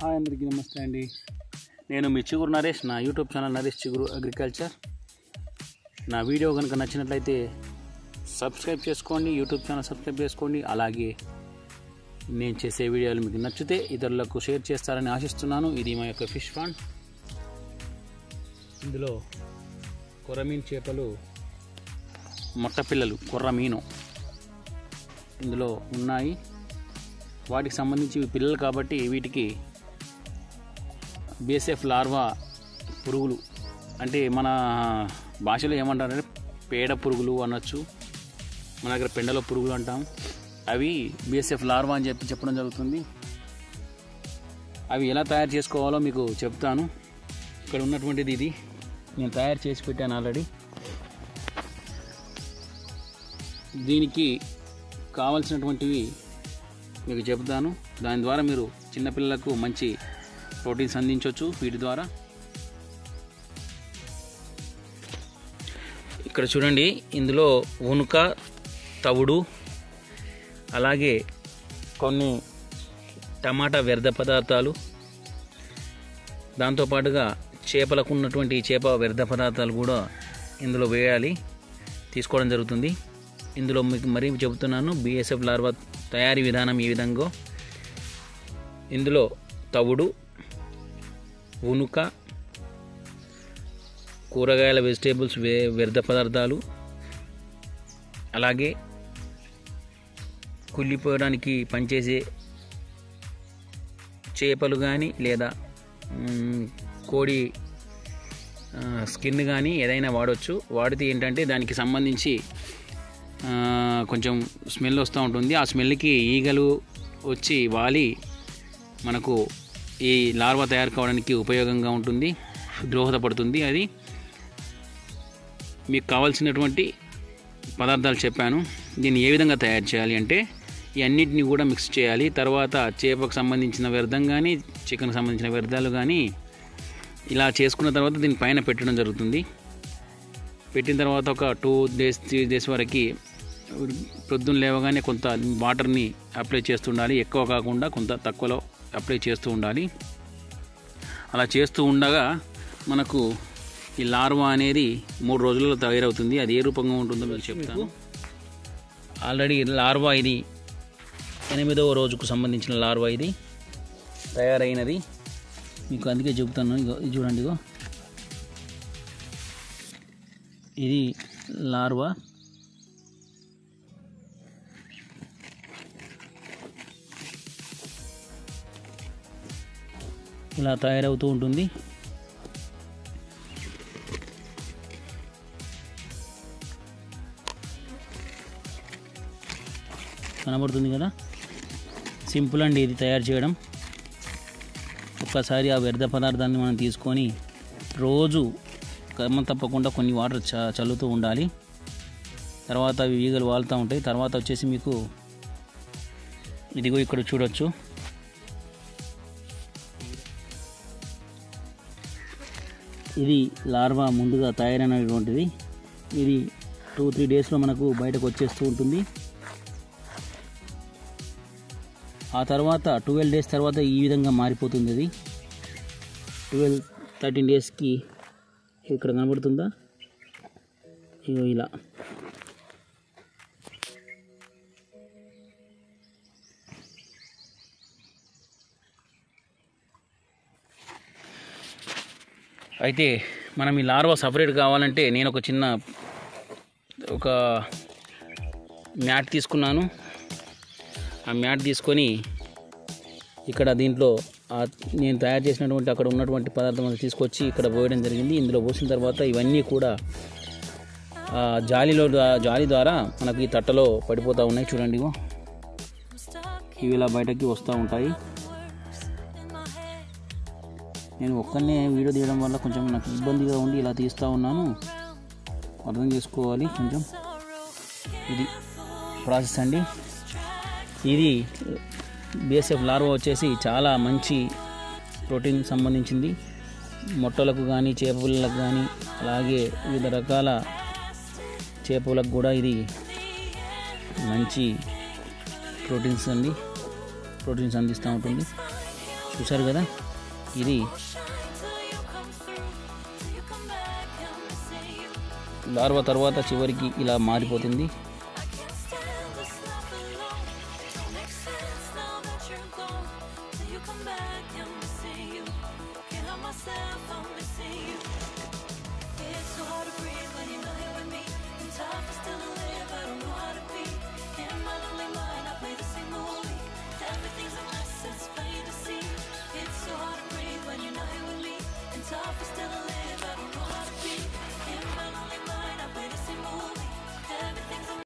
Hi అందరికీ నమస్తే అండి. నేను మీ చిగురు నరేష్ నా యూట్యూబ్ ఛానల్ నరేష్ చిగురు అగ్రికల్చర్. నా వీడియో కనుక నచ్చినట్లయితే సబ్స్క్రైబ్ చేసుకోండి యూట్యూబ్ ఛానల్ సబ్స్క్రైబ్ చేసుకోండి. అలాగే నేను చేసే వీడియోలు మీకు నచ్చితే ఇతరులకు షేర్ చేస్తారని ఆశిస్తున్నాను. ఇది మా యొక్క ఫిష్ ఫండ్. ఇందులో కొరమీన్ చేపలు మొట్టపిల్లలు కొర్రమీను ఇందులో ఉన్నాయి. వాటికి సంబంధించి పిల్లలు కాబట్టి వీటికి బీఎస్ఎఫ్ లార్వా పురుగులు. అంటే మన భాషలో ఏమంటారంటే పేడ పురుగులు అనొచ్చు. మన దగ్గర పెండలో పురుగులు అంటాం. అవి బీఎస్ఎఫ్ లార్వా అని చెప్పి చెప్పడం జరుగుతుంది. అవి ఎలా తయారు చేసుకోవాలో మీకు చెప్తాను. ఇక్కడ ఉన్నటువంటిది ఇది. నేను తయారు చేసి పెట్టాను ఆల్రెడీ. దీనికి కావలసినటువంటివి మీకు చెప్తాను. దాని ద్వారా మీరు చిన్నపిల్లలకు మంచి ప్రోటీన్స్ అందించవచ్చు వీటి ద్వారా. ఇక్కడ చూడండి ఇందులో ఉనుక తవుడు అలాగే కొన్ని టమాటా వ్యర్థ పదార్థాలు దాంతోపాటుగా చేపలకు ఉన్నటువంటి చేప వ్యర్థ పదార్థాలు కూడా ఇందులో వేయాలి తీసుకోవడం జరుగుతుంది. ఇందులో మీకు మరీ చెబుతున్నాను బిఎస్ఎఫ్ లార్వా తయారీ విధానం ఈ విధంగా. ఇందులో తవుడు ఉనుక కూరగాయల వెజిటేబుల్స్ వే వ్యర్థ పదార్థాలు అలాగే కుళ్ళిపోవడానికి పనిచేసే చేపలు కానీ లేదా కోడి స్కిన్ కానీ ఏదైనా వాడవచ్చు వాడితే ఏంటంటే దానికి సంబంధించి కొంచెం స్మెల్ వస్తూ ఉంటుంది. ఆ స్మెల్కి ఈగలు వచ్చి వాలి మనకు ఈ లార్వా తయారు కావడానికి ఉపయోగంగా ఉంటుంది దోహదపడుతుంది అది మీకు కావాల్సినటువంటి పదార్థాలు చెప్పాను. దీన్ని ఏ విధంగా తయారు చేయాలి అంటే ఈ అన్నిటిని కూడా మిక్స్ చేయాలి. తర్వాత చేపకు సంబంధించిన వ్యర్థం కానీ చికెన్కి సంబంధించిన వ్యర్థాలు కానీ ఇలా చేసుకున్న తర్వాత దీని పైన పెట్టడం జరుగుతుంది. పెట్టిన తర్వాత ఒక టూ డేస్ త్రీ డేస్ వరకు ప్రొద్దున లేవగానే కొంత వాటర్ని అప్లై చేస్తూ ఉండాలి. ఎక్కువ కాకుండా కొంత తక్కువలో అప్లై చేస్తూ ఉండాలి. అలా చేస్తూ ఉండగా మనకు ఈ లార్వా అనేది మూడు రోజులలో తయారవుతుంది. అది ఏ రూపంగా ఉంటుందో మీకు చెప్తాను. ఆల్రెడీ లార్వా ఇది ఎనిమిదవ రోజుకు సంబంధించిన లార్వా ఇది తయారైనది. మీకు అందుకే చెబుతాను. ఇగో ఇది చూడండి ఇగో. ఇది లార్వా. ఇలా తయారవుతూ ఉంటుంది. కనబడుతుంది కదా? సింపుల్ అండి ఇది తయారు చేయడం. ఒక్కసారి ఆ వ్యర్థ పదార్థాన్ని మనం తీసుకొని రోజు క్రమం తప్పకుండా కొన్ని వాటర్ చ చల్లుతూ ఉండాలి. తర్వాత అవి ఈగలు వాలుతూ ఉంటాయి. తర్వాత వచ్చేసి మీకు ఇదిగో ఇక్కడ చూడొచ్చు. ఇది లార్వా ముందుగా తయారైనటువంటిది. ఇది టూ త్రీ డేస్లో మనకు బయటకు వచ్చేస్తూ ఉంటుంది. ఆ తర్వాత ట్వెల్వ్ డేస్ తర్వాత ఈ విధంగా మారిపోతుంది అది. ట్వెల్వ్ థర్టీన్ డేస్కి ఇక్కడ కనబడుతుందా? ఇగో ఇలా. అయితే మనం ఈ లార్వా సపరేట్ కావాలంటే నేను ఒక చిన్న ఒక మ్యాట్ తీసుకున్నాను. ఆ మ్యాట్ తీసుకొని ఇక్కడ దీంట్లో నేను తయారు చేసినటువంటి అక్కడ ఉన్నటువంటి పదార్థం అంతా తీసుకొచ్చి ఇక్కడ పోయడం జరిగింది. ఇందులో పోసిన తర్వాత ఇవన్నీ కూడా ఆ జాలిలో జాలి ద్వారా మనకి ఈ తట్టలో పడిపోతూ ఉన్నాయి. చూడండి ఇవి ఇలా బయటకి వస్తూ ఉంటాయి. నేను ఒక్కనే వీడియో తీయడం వల్ల కొంచెం నాకు ఇబ్బందిగా ఉండి ఇలా తీస్తూ ఉన్నాను. అర్థం చేసుకోవాలి కొంచెం. ఇది ప్రాసెస్ అండి. ఇది బిఎస్ఎఫ్ లార్వా వచ్చేసి చాలా మంచి ప్రోటీన్ సంబంధించింది. మొట్టలకు కానీ చేపలకు కానీ అలాగే వివిధ రకాల చేపలకు కూడా ఇది మంచి ప్రోటీన్స్ అండి. ప్రోటీన్స్ అందిస్తూ ఉంటుంది. చూసారు కదా? ఇది. లార్వా తర్వాత చివరికి ఇలా మారిపోతుంది.